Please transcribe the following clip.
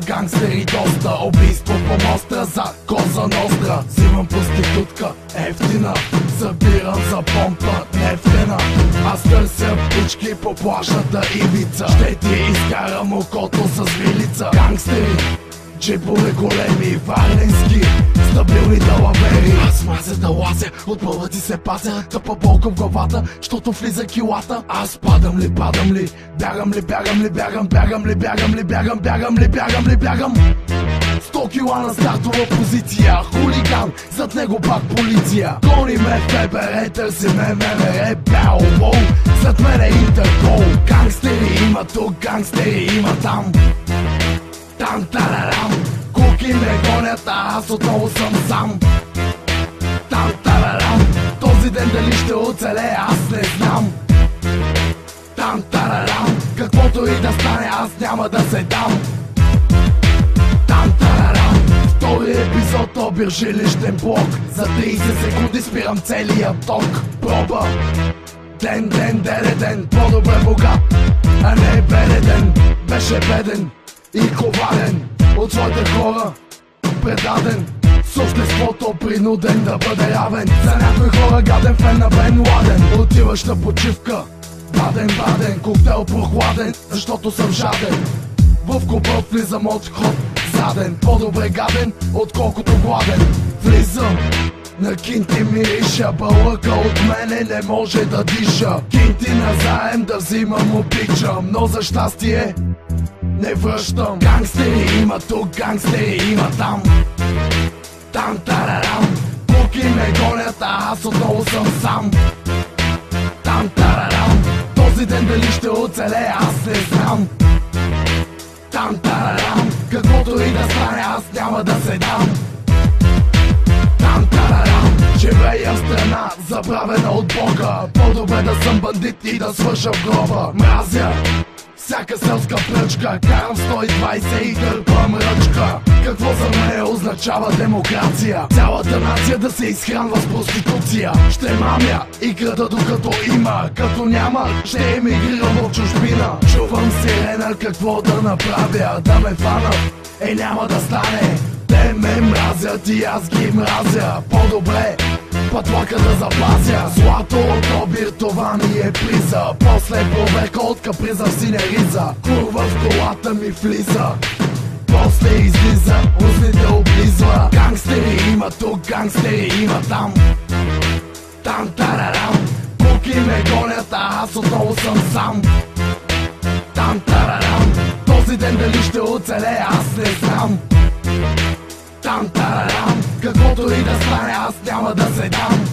гангстери доста Убийство по моста за коза ностра. Взимам проститутка, ефтина. Събирам за помпа, нефтена. Аз търся пички по плашната ивица. Ще ти изкарам окото с вилица. Гангстери, Джипове големи, варненски, стабилни далавери. Аз мазя да лазя, от ти се пазя Тъпа в главата, щото влиза килата. Аз падам ли, падам ли, бягам ли, бягам ли, бягам, бягам ли, бягам ли, бягам, бягам ли, бягам ли, бягам? 100 кила на стартова позиция Хулиган, зад него пак полиция. Гони ме ФБР, търси ме МВР Бяо, воу, зад мен е Интерпол Гангстери има тук, гангстери има там. Там тарарам Куки ме гонят, а аз отново съм сам. Там тарарам Този ден дали ще оцеле, аз не знам. Там тарарам Каквото и да стане, аз няма да се дам. Там тарарам Втори епизод, обир жилищен блок. За 30 секунди спирам целия ток. Проба. Ден, ден, ден, по-добре богат, а не беден. Беше беден и коварен от своите хора Предаден с обществото принуден да бъде равен За някои хора гаден фен на Бен Ладен. Отиваш на почивка Баден, баден, коктейл прохладен Защото съм жаден. В клуба влизам от ход заден По-добре гаден, отколкото гладен. Влизам на кинти мириша Бълъка от мене не може да диша. Кинти назаем да взимам обичам Но за щастие не връщам. Гангстери има тук, гангстери има там. Там тарарам. Буки ме гонят, а аз отново съм сам. Там тарарам. Този ден дали ще оцеле, аз не знам. Там тарарам. Каквото и да стане, аз няма да се дам Живея страна, забравена от Бога. По-добре да съм бандит и да свърша в гроба. Мразя всяка селска пръчка Карам 120 и дърпам ръчка Какво за мен означава демокрация? Цялата нация да се изхранва с проституция. Ще мамя и крада докато има. Като няма, ще емигрирам в чужбина. Чувам сирена какво да направя? Да ме фанат, е няма да стане. Те ме мразят и аз ги мразя. По-добре пътлака да запазя. Злато от обир, това ми е приза. После проверка от каприза в синя риза Курва в колата ми влиза. После излиза, устните облизва. Гангстери има тук, гангстери има там. Там тарарам. Куки ме гонят, а аз отново съм сам. Там тарарам. Този ден дали ще оцеле, аз не знам. Там тарарам Каквото и да стане, аз няма да се дам